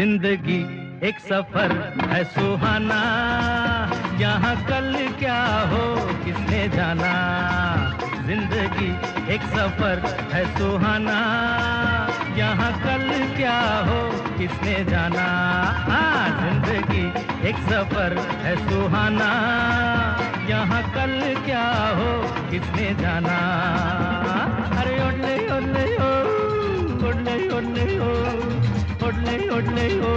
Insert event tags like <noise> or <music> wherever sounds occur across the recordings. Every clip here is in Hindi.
ज़िंदगी एक सफ़र है सुहाना। यहाँ कल क्या हो, किसने जाना? ज़िंदगी एक सफ़र है सुहाना। यहाँ कल क्या हो, किसने जाना? हाँ ज़िंदगी एक सफ़र है सुहाना। यहाँ कल क्या हो, किसने जाना? अरे ओडले ओडले ओ। ओडले ओडले ओ। ओडले ओडले ओ।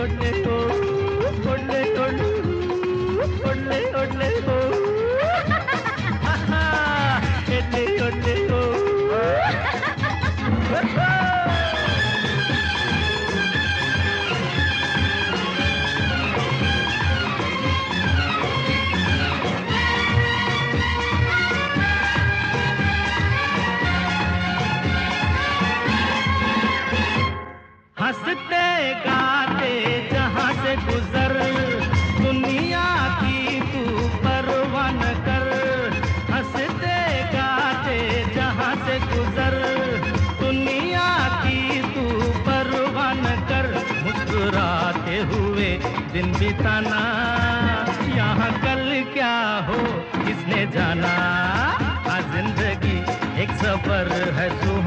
ओडले ओडले ओ ओडले ओडले बिताना यहाँ कल क्या हो किसने जाना? ज़िंदगी एक सफ़र है सुहाना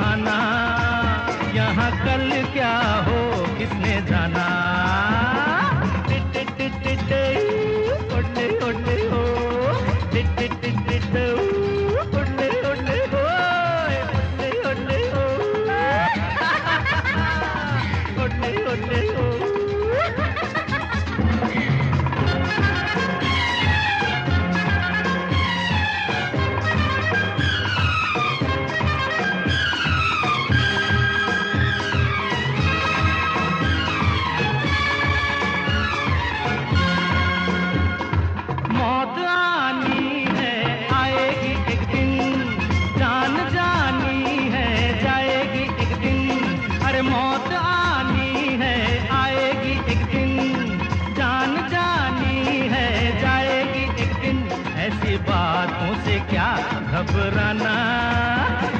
घबराना।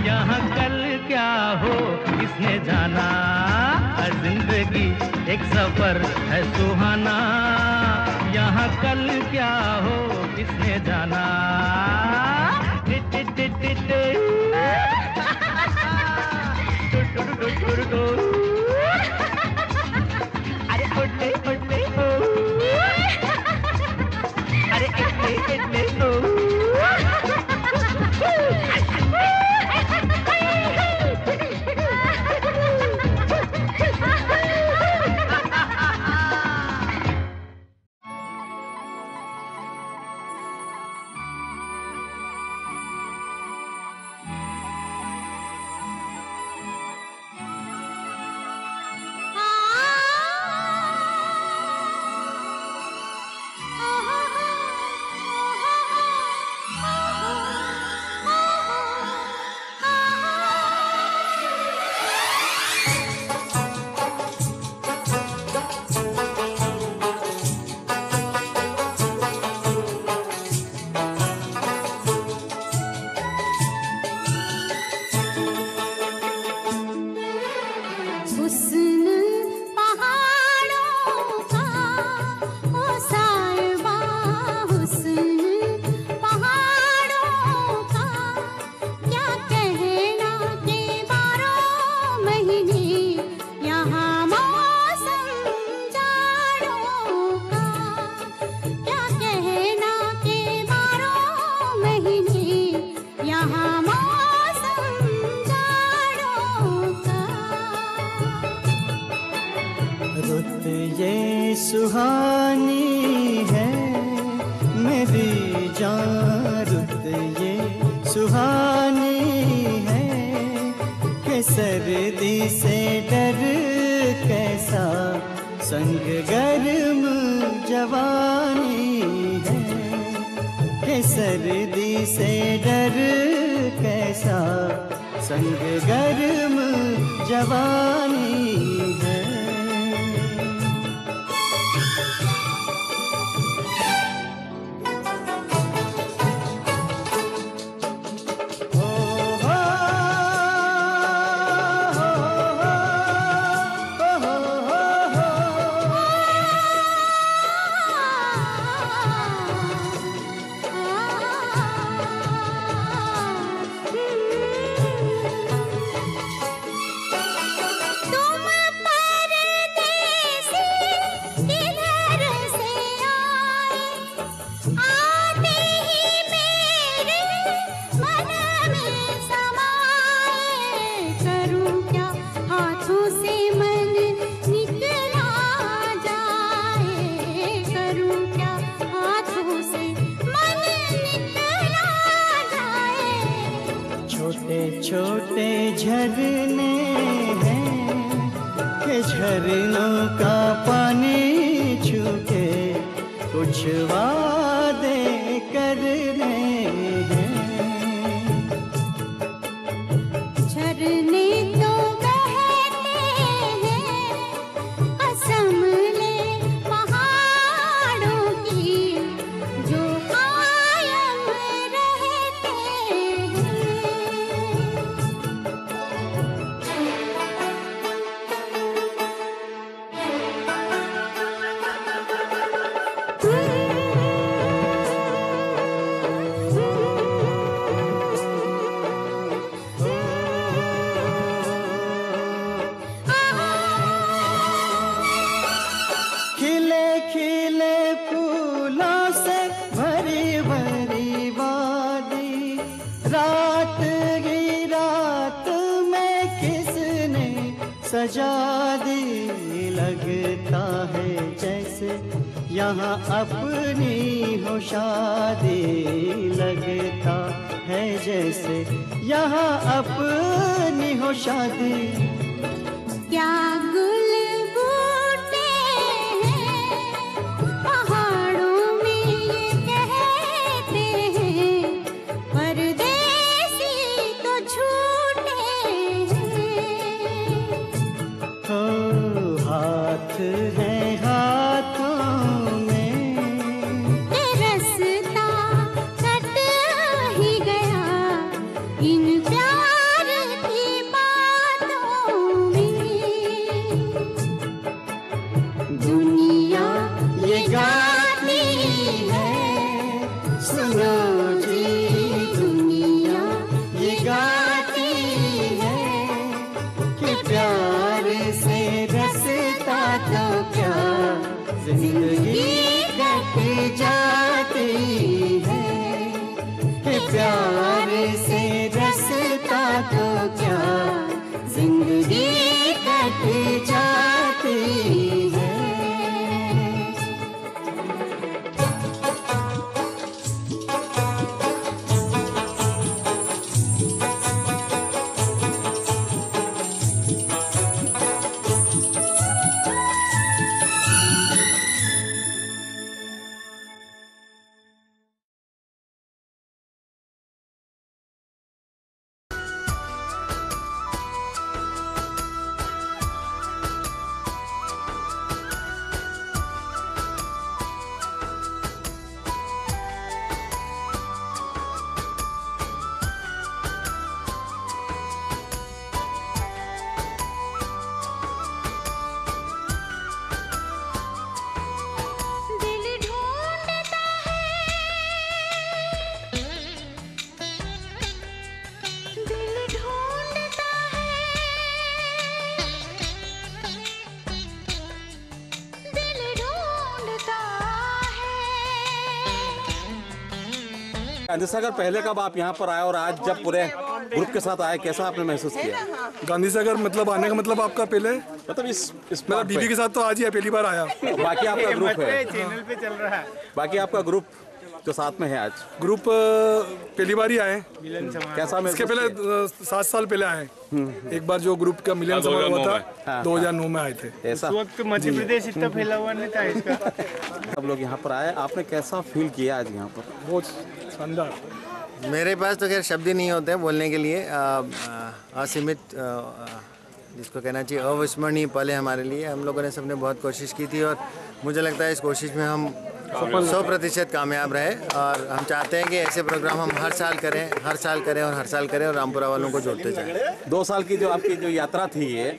यहाँ कल क्या हो किसने जाना? हर ज़िंदगी एक सफ़र है सुहाना। यहाँ कल क्या हो किसने जाना? टिट टिट टिट <laughs> जवानी हाथ है गांधी सागर पहले कब आप यहाँ पर आए और आज जब पूरे ग्रुप के साथ आए कैसा आपने महसूस किया? गांधी सागर मतलब आने का मतलब आपका पहले? मतलब इस इस मेरा बीबी के साथ तो आज ही है पहली बार आया। बाकी आपका ग्रुप है। चैनल पे चल रहा है। बाकी आपका ग्रुप जो साथ में है आज। ग्रुप पहली बार ही आए। मिलन समारोह कैसा इसके पहले सात साल पहले आए। एक बार जो ग्रुप का मिलन समारोह हुआ था दो हज़ार नौ में आए थे। ऐसा? वक्त मध्य प्रदेश इतना फैला हुआ नहीं था इसका। <laughs> सब लोग यहाँ पर आए आपने कैसा फील किया आज यहाँ पर? बहुत शानदार मेरे पास तो खैर शब्द ही नहीं होते हैं बोलने के लिए। असीमित जिसको कहना चाहिए अविस्मरणीय पल है हमारे लिए। हम लोगों ने सबने बहुत कोशिश की थी और मुझे लगता है इस कोशिश में हम सौ प्रतिशत कामयाब रहे और हम चाहते हैं कि ऐसे प्रोग्राम हम हर साल करें हर साल करें और हर साल करें और रामपुरा वालों को जोड़ते जाएँ। दो साल की जो आपकी जो यात्रा थी ये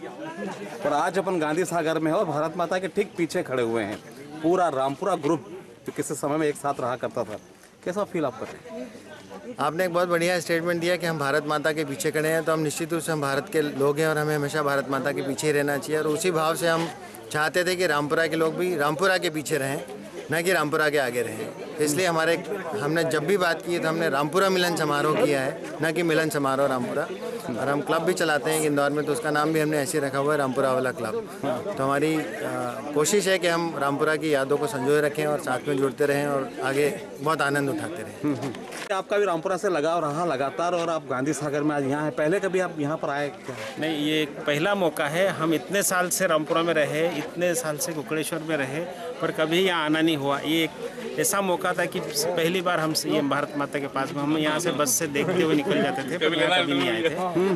और आज अपन गांधी सागर में है और भारत माता के ठीक पीछे खड़े हुए हैं। पूरा रामपुरा ग्रुप जो किसी समय में एक साथ रहा करता था। कैसा फील आप कर रहे हैं आपने एक बहुत बढ़िया स्टेटमेंट दिया कि हम भारत माता के पीछे खड़े हैं तो हम निश्चित रूप से हम भारत के लोग हैं और हमें हमेशा भारत माता के पीछे ही रहना चाहिए। और उसी भाव से हम चाहते थे कि रामपुरा के लोग भी रामपुरा के पीछे रहें। न कि रामपुरा के आगे रहें। इसलिए हमारे हमने जब भी बात की है तो हमने रामपुरा मिलन समारोह किया है न कि मिलन समारोह रामपुरा। और हम क्लब भी चलाते हैं इंदौर में तो उसका नाम भी हमने ऐसे रखा हुआ है रामपुरा वाला क्लब। तो हमारी कोशिश है कि हम रामपुरा की यादों को संजोए रखें और साथ में जुड़ते रहें और आगे बहुत आनंद उठाते रहें। आपका भी रामपुरा से लगाव रहा लगातार और आप गांधी सागर में आज यहाँ हैं। पहले कभी आप यहाँ पर आए क्या? नहीं ये एक पहला मौका है। हम इतने साल से रामपुरा में रहे इतने साल से कुकड़ेश्वर में रहे पर कभी यहाँ आना नहीं हुआ। ये एक ऐसा मौका था कि पहली बार हम ये भारत माता के पास में हम यहाँ से बस से देखते हुए निकल जाते थे, पर कभी नहीं आए थे।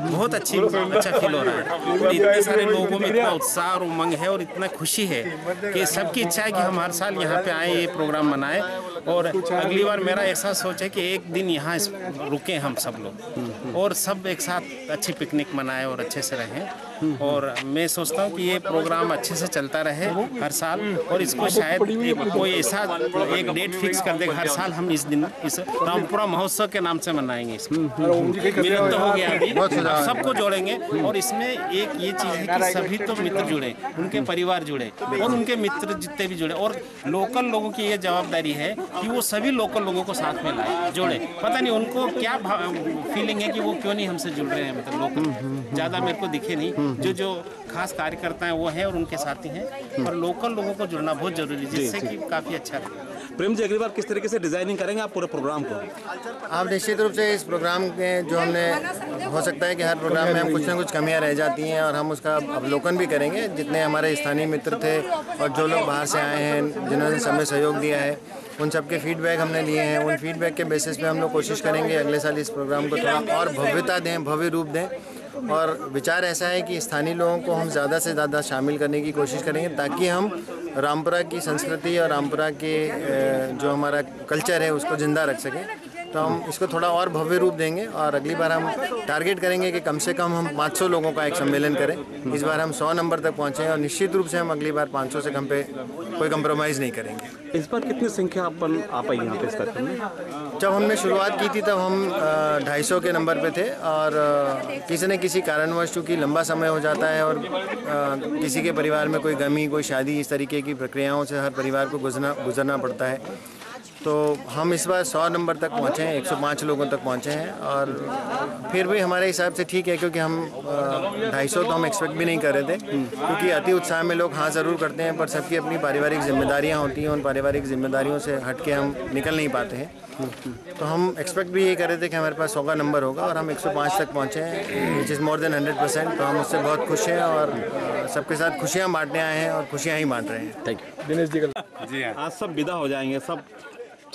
बहुत अच्छी अच्छा फील हो रहा है। और इतने सारे लोगों में इतना उत्साह और उमंग है और इतना खुशी है कि सबकी इच्छा है कि हम हर साल यहाँ पे आए, ये प्रोग्राम मनाएँ। और अगली बार मेरा ऐसा सोच है कि एक दिन यहाँ रुके हम सब लोग। और सब एक साथ अच्छी पिकनिक मनाएँ और अच्छे से रहें। और मैं सोचता हूँ कि ये प्रोग्राम अच्छे से चलता रहे हर साल और इसको शायद एक कोई ऐसा एक डेट फिक्स कर दे हर साल हम इस दिन इस रामपुरा महोत्सव के नाम से मनाएँगे इसको। मिलन तो हो गया अभी। सबको जोड़ेंगे और इसमें एक ये चीज़ है कि सभी तो मित्र जुड़े उनके परिवार जुड़े और उनके मित्र जितने भी जुड़े और लोकल लोगों की ये जवाबदारी है कि वो सभी लोकल लोगों को साथ में लाए जोड़े। पता नहीं उनको क्या फीलिंग है कि वो क्यों नहीं हमसे जुड़ रहे हैं मतलब लोकल ज़्यादा मेरे को दिखे नहीं। जो जो खास कार्यकर्ता हैं वो हैं और उनके साथी हैं। और लोकल लोगों को जुड़ना बहुत ज़रूरी है जिससे कि काफ़ी अच्छा रहे। प्रेम जी अगली बार किस तरीके से डिज़ाइनिंग करेंगे आप पूरे प्रोग्राम को? आप निश्चित रूप से इस प्रोग्राम में जो हमने हो सकता है कि हर प्रोग्राम में हम कुछ ना कुछ कमियाँ रह जाती हैं और हम उसका अवलोकन भी करेंगे। जितने हमारे स्थानीय मित्र थे और जो लोग बाहर से आए हैं जिन्होंने समय सहयोग दिया है उन सबके फीडबैक हमने लिए हैं। उन फीडबैक के बेसिस पे हम लोग कोशिश करेंगे अगले साल इस प्रोग्राम को थोड़ा और भव्यता दें भव्य रूप दें। और विचार ऐसा है कि स्थानीय लोगों को हम ज़्यादा से ज़्यादा शामिल करने की कोशिश करेंगे ताकि हम रामपुरा की संस्कृति और रामपुरा के जो हमारा कल्चर है उसको ज़िंदा रख सकें। तो हम इसको थोड़ा और भव्य रूप देंगे और अगली बार हम टारगेट करेंगे कि कम से कम हम 500 लोगों का एक सम्मेलन करें। इस बार हम 100 नंबर तक पहुँचें और निश्चित रूप से हम अगली बार 500 से कम पे कोई कंप्रोमाइज़ नहीं करेंगे। इस बार कितनी संख्या अपन आ पाई यहाँ पे इस कार्यक्रम में? जब हमने शुरुआत की थी तब हम ढाई सौ के नंबर पे थे और किसी न किसी कारणवश चूँकि लंबा समय हो जाता है और किसी के परिवार में कोई गमी कोई शादी इस तरीके की प्रक्रियाओं से हर परिवार को गुजरना गुजरना पड़ता है। तो हम इस बार 100 नंबर तक पहुँचे हैं 105 लोगों तक पहुँचे हैं और फिर भी हमारे हिसाब से ठीक है क्योंकि हम ढाई सौ तो हम एक्सपेक्ट भी नहीं कर रहे थे क्योंकि अति उत्साह में लोग हाँ ज़रूर करते हैं पर सबकी अपनी पारिवारिक जिम्मेदारियाँ होती हैं उन पारिवारिक जिम्मेदारियों से हट के हम निकल नहीं पाते हैं। तो हम एक्सपेक्ट भी ये कर रहे थे कि हमारे पास सौ का नंबर होगा और हम 105 तक पहुँचे हैं which is more than 100 percent तो हम उससे बहुत खुश हैं और सबके साथ खुशियाँ बांटने आए हैं और खुशियाँ ही बांट रहे हैं। थैंक यू दिनेश जी का आज सब विदा हो जाएँगे सब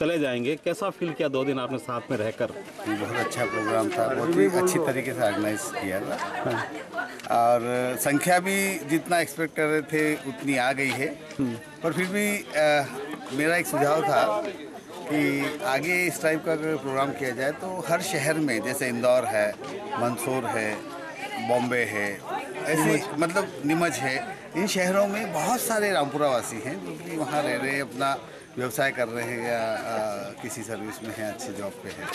चले जाएँगे। कैसा फील किया दो दिन आपने साथ में रहकर? बहुत अच्छा प्रोग्राम था बहुत ही अच्छी तरीके से ऑर्गेनाइज किया था। और संख्या भी जितना एक्सपेक्ट कर रहे थे उतनी आ गई है। पर फिर भी अ, मेरा एक सुझाव था कि आगे इस टाइप का अगर प्रोग्राम किया जाए तो हर शहर में जैसे इंदौर है मंदसौर है बॉम्बे है ऐसे मतलब नीमच है इन शहरों में बहुत सारे रामपुरा वासी हैं जो कि वहाँ रह रहे अपना व्यवसाय कर रहे हैं या आ, किसी सर्विस में हैं अच्छी जॉब पे हैं।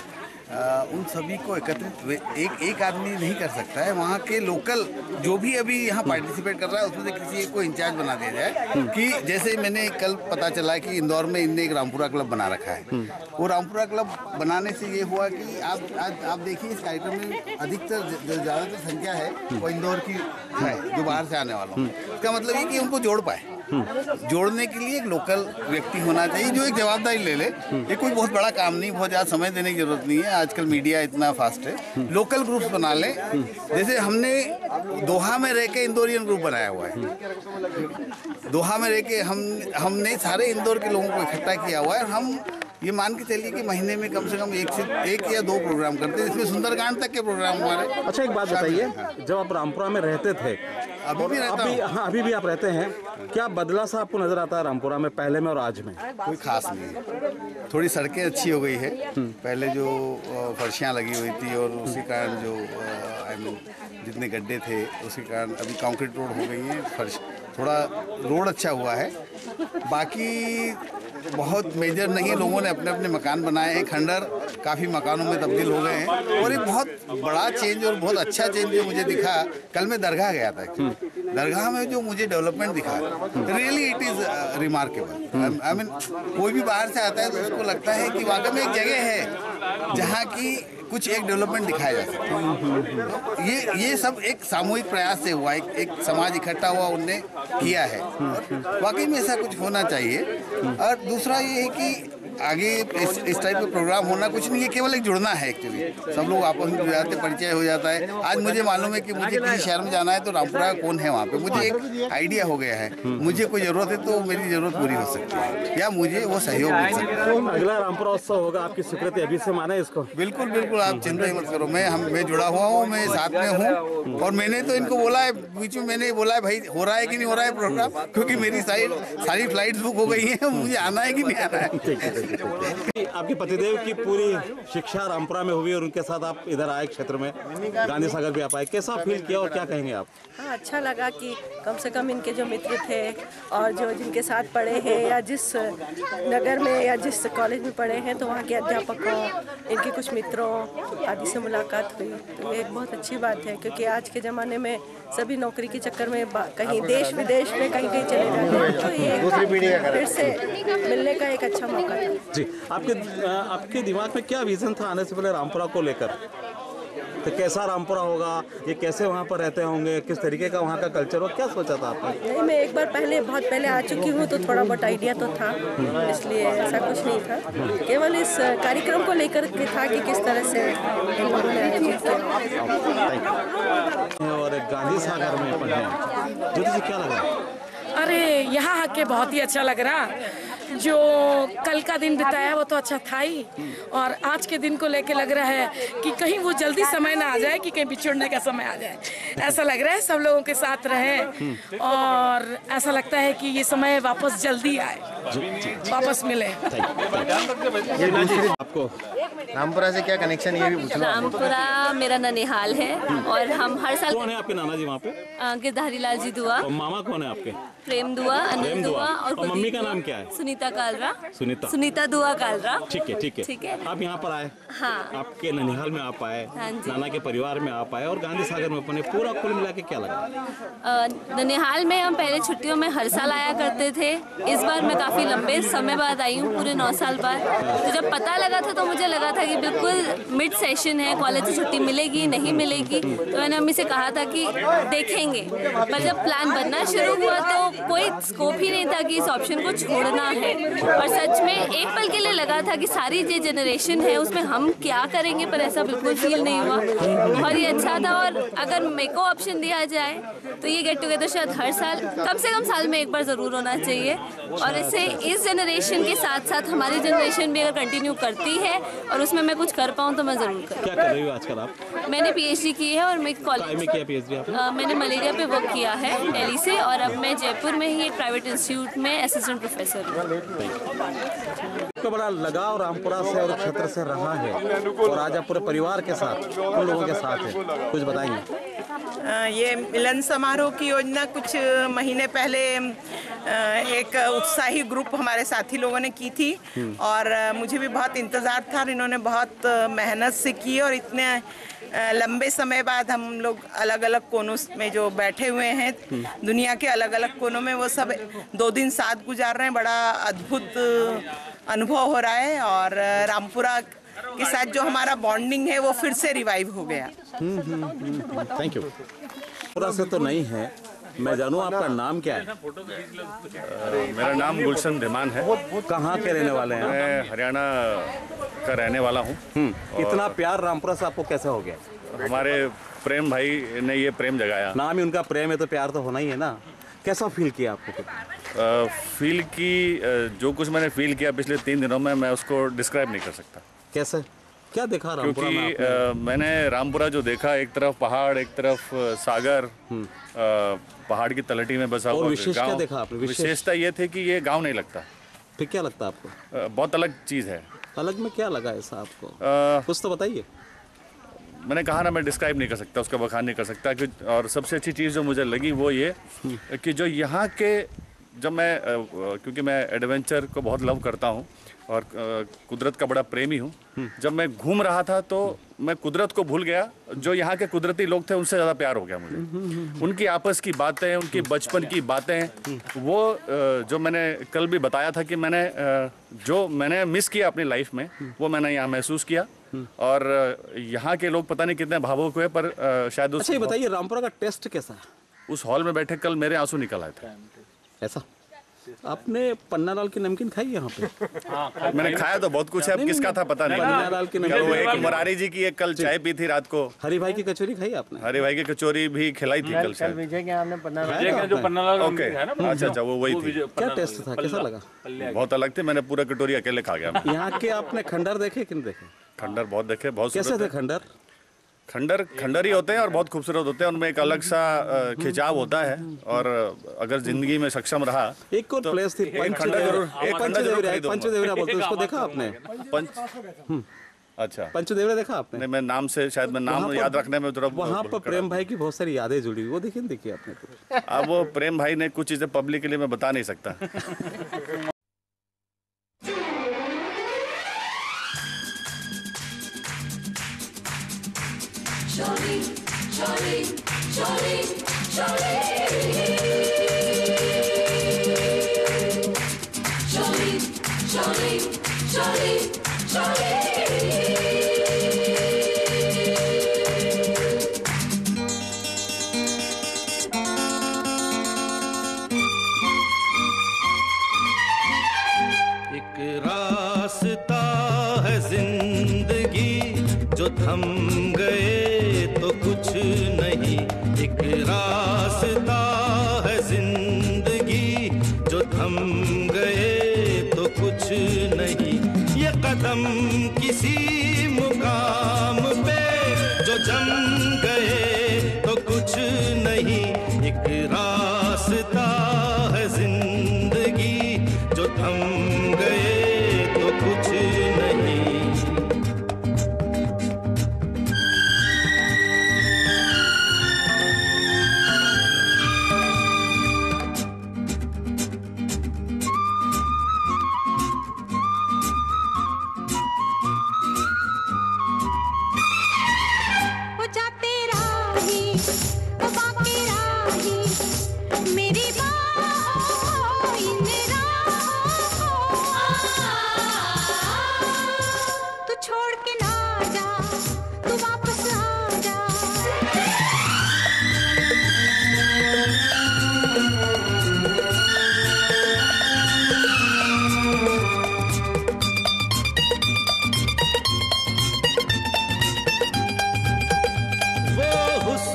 आ, उन सभी को एकत्रित एक एक आदमी नहीं कर सकता है। वहाँ के लोकल जो भी अभी यहाँ पार्टिसिपेट कर रहा है उसमें से किसी एक को इंचार्ज बना दिया जाए कि जैसे मैंने कल पता चला कि इंदौर में इनने एक रामपुरा क्लब बना रखा है। वो रामपुरा क्लब बनाने से ये हुआ कि आप आज आप देखिए इस कार्यक्रम में अधिकतर ज़्यादातर संख्या है वो इंदौर की है। जो बाहर से आने वालों इसका मतलब ये कि उनको जोड़ पाए। जोड़ने के लिए एक लोकल व्यक्ति होना चाहिए जो एक जवाबदारी ले ले। ये कोई बहुत बड़ा काम नहीं बहुत ज़्यादा समय देने की ज़रूरत नहीं है। आजकल मीडिया इतना फास्ट है। लोकल ग्रुप्स बना लें। जैसे हमने दोहा में रह के इंदौरियन ग्रुप बनाया हुआ है। दोहा में रह के हम हमने सारे इंदौर के लोगों को इकट्ठा किया हुआ है। हम ये मान के चलिए कि महीने में कम से कम एक से एक या दो प्रोग्राम करते हैं। इसमें सुंदरकांड तक के प्रोग्राम हमारे अच्छा एक बात बताइए। जब आप रामपुरा में रहते थे अभी भी रहता अभी हाँ अभी भी आप रहते हैं क्या बदला सा आपको नज़र आता है रामपुरा में पहले में और आज में? कोई खास नहीं है। थोड़ी सड़कें अच्छी हो गई है। पहले जो फर्शियाँ लगी हुई थी और उसी कारण जो आई मीन जितने गड्ढे थे उसी कारण अभी कॉन्क्रीट रोड हो गई है। फर्श थोड़ा रोड अच्छा हुआ है। बाकी बहुत मेजर नहीं है लोगों ने अपने अपने मकान बनाए हैं खंडर काफ़ी मकानों में तब्दील हो गए हैं। और एक बहुत बड़ा चेंज और बहुत अच्छा चेंज जो मुझे दिखा कल मैं दरगाह गया था दरगाह में जो मुझे डेवलपमेंट दिखा really it is remarkable I mean कोई भी बाहर से आता है तो उसको लगता है कि वाकई में एक जगह है जहाँ की कुछ एक डेवलपमेंट दिखाया जा सकता ये ये सब एक सामूहिक प्रयास से हुआ एक, एक समाज इकट्ठा हुआ उनने किया है। वाकई में ऐसा कुछ होना चाहिए। और दूसरा ये है कि आगे इस, इस टाइप का प्रोग्राम होना कुछ नहीं है केवल एक जुड़ना है एक्चुअली सब लोग आपस में जुड़ जाते परिचय हो जाता है। आज मुझे मालूम है कि मुझे किसी शहर में जाना है तो रामपुरा कौन है वहाँ पे? मुझे एक आइडिया हो गया है। मुझे कोई ज़रूरत है तो मेरी ज़रूरत पूरी हो सकती है। या मुझे वो सहयोग मिल सकता है। अगला रामपुरा उत्सव होगा? आपकी स्वीकृति अभी से माने इसको? बिल्कुल बिल्कुल आप चिंता ही मत करो। मैं हम मैं जुड़ा हुआ हूँ मैं साथ में हूँ। और मैंने तो इनको बोला है बीच में मैंने बोला है भाई हो रहा है कि नहीं हो रहा है प्रोग्राम क्योंकि मेरी सारी सारी फ्लाइट्स बुक हो गई हैं मुझे आना है कि नहीं आना है। आपके पतिदेव की पूरी शिक्षा रामपुरा में हुई और उनके साथ आप इधर आए क्षेत्र में। गांधी सागर भी आप आए। कैसा फील किया और क्या कहेंगे आप? हाँ अच्छा लगा कि कम से कम इनके जो मित्र थे और जो जिनके साथ पढ़े हैं या जिस नगर में या जिस कॉलेज में पढ़े हैं तो वहाँ के अध्यापकों इनके कुछ मित्रों आदि से मुलाकात हुई। तो ये एक बहुत अच्छी बात है क्योंकि आज के ज़माने में सभी नौकरी के चक्कर में कहीं देश विदेश में कहीं कहीं चले जाते हैं। तो ये फिर से मिलने का एक अच्छा मौका है जी आपके आपके दिमाग में क्या विजन था आने से पहले रामपुरा को लेकर? तो कैसा रामपुरा होगा? ये कैसे वहाँ पर रहते होंगे? किस तरीके का वहाँ का कल्चर हो? क्या सोचा था आपने? नहीं मैं एक बार पहले बहुत पहले आ चुकी हूँ तो थोड़ा बहुत आइडिया तो था इसलिए ऐसा कुछ नहीं था। केवल इस कार्यक्रम को लेकर के था कि किस तरह से और गांधी सागर में पढ़े ज्योति जी क्या लगा? अरे यहाँ आके बहुत ही अच्छा लग रहा। जो कल का दिन बिताया वो तो अच्छा था ही। और आज के दिन को लेके लग रहा है कि कहीं वो जल्दी समय ना आ जाए कि कहीं बिछुड़ने का समय आ जाए। ऐसा लग रहा है सब लोगों के साथ रहे। और ऐसा लगता है कि ये समय वापस जल्दी आए। वापस मिले। आपको रामपुरा से क्या कनेक्शन ये भी रामपुरा मेरा ननिहाल है और हम हर साल कौन है आपके नाना जी वहाँ पे? गिरधारी लाल जी दुआ। मामा कौन है आपके? प्रेम दुआ अनिल दुआ। और मम्मी का नाम क्या है? सुनीता कालरा। सुनीता। सुनीता दुआ कालरा। ठीक है ठीक है। ठीक है। आप यहाँ पर आए। हाँ। आपके ननिहाल में आप आए। हाँ नाना के परिवार में आप आए और गांधी सागर में अपने पूरा कुल मिला के क्या लगा? ननिहाल में हम पहले छुट्टियों में हर साल आया करते थे। इस बार मैं काफ़ी लंबे समय बाद आई हूँ पूरे नौ साल बाद। तो जब पता लगा था तो मुझे लगा था कि बिल्कुल मिड सेशन है कॉलेज से छुट्टी मिलेगी नहीं मिलेगी। तो मैंने मम्मी से कहा था कि देखेंगे। पर जब प्लान बनना शुरू हुआ तो कोई स्कोप ही नहीं था कि इस ऑप्शन को छोड़ना है। और सच में एक पल के लिए लगा था कि सारी जो जनरेशन है उसमें हम क्या करेंगे पर ऐसा बिल्कुल फील नहीं हुआ। बहुत ही अच्छा था और अगर मेरे को ऑप्शन दिया जाए तो ये गेट टुगेदर शायद हर साल कम से कम साल में एक बार ज़रूर होना चाहिए। और इससे इस जनरेशन के साथ साथ हमारी जनरेशन भी अगर कंटिन्यू करती है और उसमें मैं कुछ कर पाऊँ तो मैं ज़रूर करूँ। क्या कर रही हो आजकल आप? मैंने पीएचडी की है और मैं कॉलेज किया पीएचडी आपने? मैंने मलेरिया पे वर्क किया है दिल्ली से और अब मैं जयपुर में ही एक प्राइवेट इंस्टीट्यूट में असिस्टेंट प्रोफेसर हूँ। आपका बड़ा लगाव रामपुरा से और क्षेत्र से रहा है और आज आप पूरे परिवार के साथ उन लोगों के साथ है। कुछ बताइए। ये मिलन समारोह की योजना कुछ महीने पहले एक उत्साही ग्रुप हमारे साथी लोगों ने की थी और मुझे भी बहुत इंतज़ार था और इन्होंने बहुत मेहनत से की और इतने लंबे समय बाद हम लोग अलग अलग कोनों में जो बैठे हुए हैं, दुनिया के अलग अलग कोनों में वो सब दो दिन साथ गुजार रहे हैं। बड़ा अद्भुत अनुभव हो रहा है और रामपुरा के साथ जो हमारा बॉन्डिंग है वो फिर से रिवाइव हो गया। थैंक यू पूरा से तो नहीं है मैं जानूँ आपका नाम क्या है? मेरा नाम गुलशन धीमान है। कहाँ के रहने वाले हैं मैं हरियाणा का रहने वाला हूँ। इतना प्यार रामपुरा से आपको कैसे हो गया? हमारे प्रेम भाई ने ये प्रेम जगाया। नाम ही उनका प्रेम है तो प्यार तो होना ही है ना। कैसा फील किया आपको? फील की जो कुछ मैंने फील किया पिछले तीन दिनों में मैं उसको डिस्क्राइब नहीं कर सकता। कैसे? क्या देखा रामपुरा क्योंकि? मैंने रामपुरा जो देखा एक तरफ़ पहाड़ एक तरफ़ सागर अ, पहाड़ की तलटी में बसा हुआ विशेष क्या देखा आपने? विशेषता ये थी कि ये गाँव नहीं लगता। फिर क्या लगता आपको? बहुत अलग चीज़ है। अलग में क्या लगा ऐसा आपको? कुछ तो बताइए। मैंने कहा ना मैं डिस्क्राइब नहीं कर सकता उसका बखान नहीं कर सकता कि और सबसे अच्छी चीज़ जो मुझे लगी वो ये कि जो यहाँ के जब मैं क्योंकि मैं एडवेंचर को बहुत लव करता हूँ और कुदरत का बड़ा प्रेमी हूँ जब मैं घूम रहा था तो मैं कुदरत को भूल गया जो यहाँ के कुदरती लोग थे उनसे ज़्यादा प्यार हो गया मुझे। उनकी आपस की बातें उनकी बचपन की बातें वो जो मैंने कल भी बताया था कि मैंने जो मैंने मिस किया अपनी लाइफ में वो मैंने यहाँ महसूस किया और यहाँ के लोग पता नहीं कितने भावुक हुए पर शायद उस अच्छा बताइए रामपुरा का टेस्ट कैसा उस हॉल में बैठे कल मेरे आँसू निकल आए थे। ऐसा? आपने पन्ना लाल की नमकीन खाई यहाँ पे? मैंने खाया तो बहुत कुछ है अब किसका था पता नहीं पन्ना लाल की कल वो एक नमकीन मुरारी जी की एक कल चाय पी थी रात को। हरी भाई की कचौरी खाई आपने? हरी भाई की कचौरी भी खिलाई थी कल शायद। विजय के हमने पन्ना विजय जो पन्ना लाल ओके अच्छा अच्छा वो वही थी। क्या टेस्ट था? कैसा लगा? बहुत अलग थे मैंने पूरा कटोरी अकेले खा गया यहाँ के आपने खंडर देखे कि नहीं देखे? खंडर बहुत देखे बहुत कैसे थे। खंडर? खंडर खंडर ही होते हैं और बहुत खूबसूरत होते हैं उनमें एक अलग सा खिंचाव होता है और अगर ज़िंदगी में सक्षम रहा एक और तो प्लेस थी एक खंडर ज़रूर एक खंडर ज़रूर पंचदेवरा बोलते हैं उसको देखा आपने? पंच अच्छा। पंचदेवरा देखा आपने? मैं नाम से शायद मैं नाम याद रखने में थोड़ा वहाँ पर प्रेम भाई की बहुत सारी यादें जुड़ी हुई वो देखिए देखिए आपने तो। अब वो प्रेम भाई ने कुछ चीज़ें पब्लिक के लिए मैं बता नहीं सकता। <laughs> एक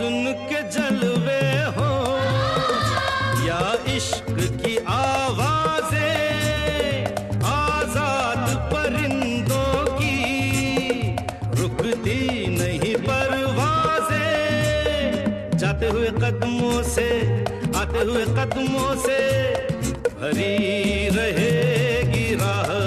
हुस्न के जलवे हो, या इश्क की आवाज़ें आज़ाद परिंदों की, रुकती नहीं परवाजें। जाते हुए कदमों से, आते हुए कदमों से, भरी रहेगी राह।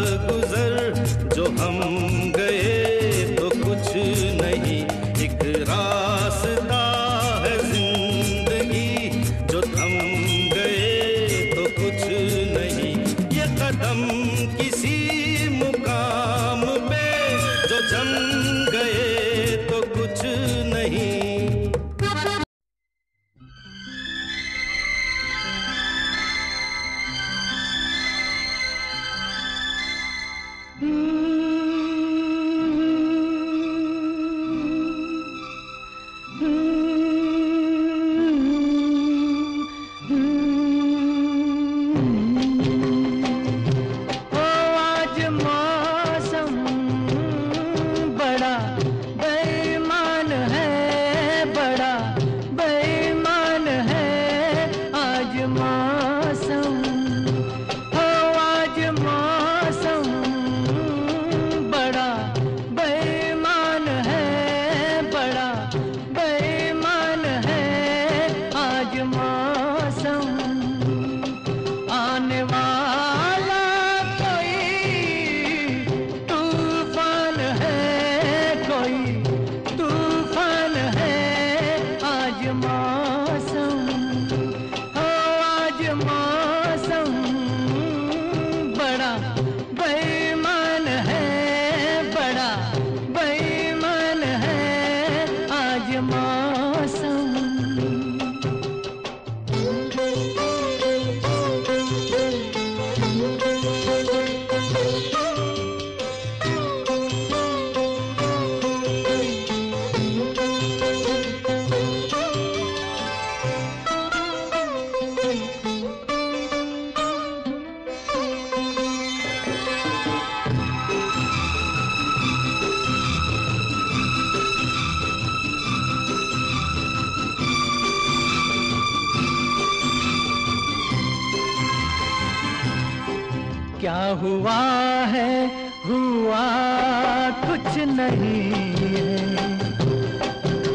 नहीं है।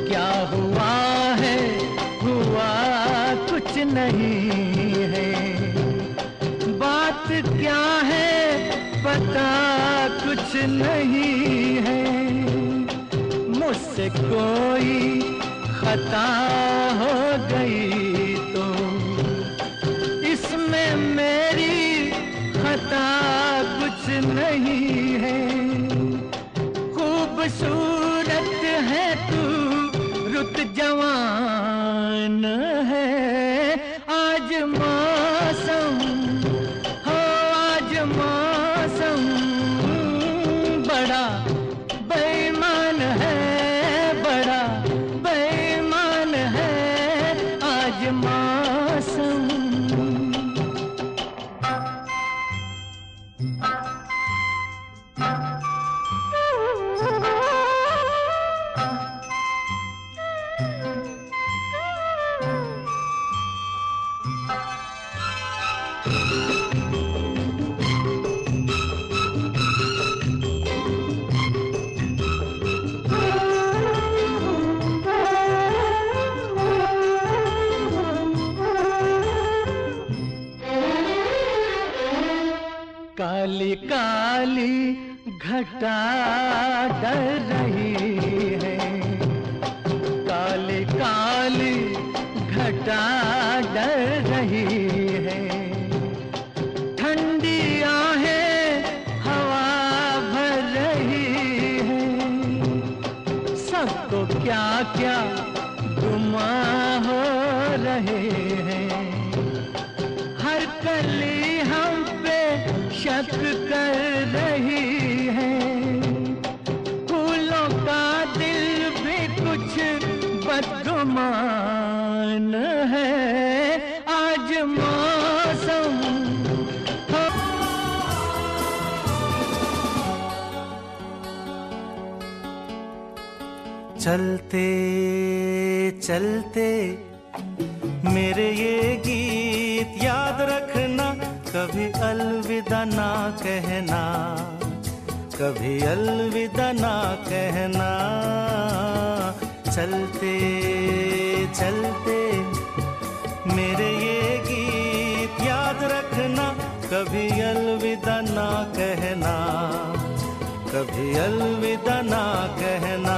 क्या हुआ है? हुआ कुछ नहीं है। बात क्या है? पता कुछ नहीं है। मुझसे कोई खता खूबसूरत है तू रुत जवान है। आज मौसम डर चलते चलते, मेरे ये गीत याद रखना, कभी अलविदा ना कहना, कभी अलविदा ना कहना। चलते चलते, मेरे ये गीत याद रखना, कभी अलविदा ना कहना, कभी अलविदा ना कहना।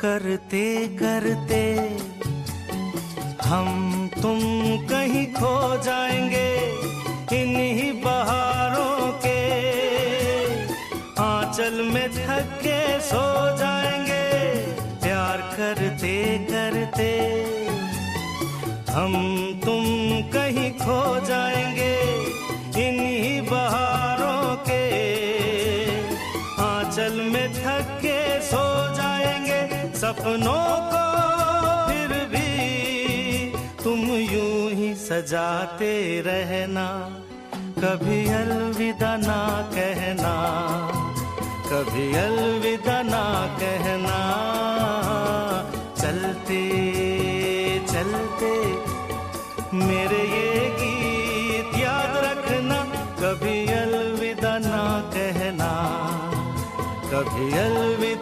करते करते हम तुम कहीं खो जाएँगे इन्हीं बहारों के। आंचल में थक के सो जाएँगे, प्यार करते करते हम तुम कहीं खो सपनों को फिर भी तुम यूँ ही सजाते रहना। कभी अलविदा ना कहना, कभी अलविदा ना कहना। चलते चलते मेरे ये गीत याद रखना। कभी अलविदा ना कहना, कभी अलविदा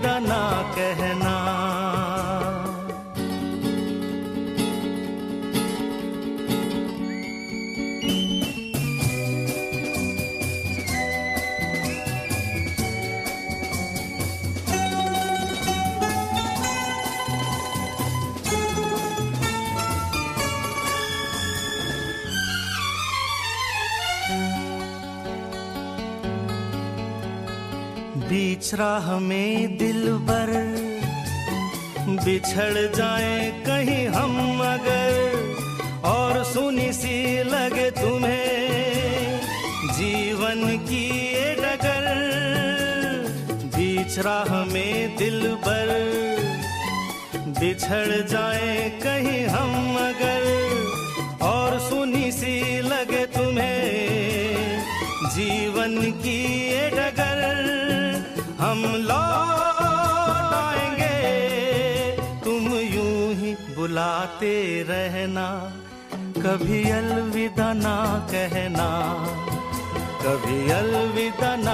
राह में दिल बर बिछड़ जाए कहीं हम अगर, और सुनी सी लगे तुम्हें जीवन की ये डगर। बीच राह में दिल बर बिछड़ जाए कहीं हम अगर, और सुनी सी लगे तुम्हें जीवन की ये डगर। हम लौट आएँगे तुम यूँ ही बुलाते रहना। कभी अलविदा ना कहना। कभी अलविदा ना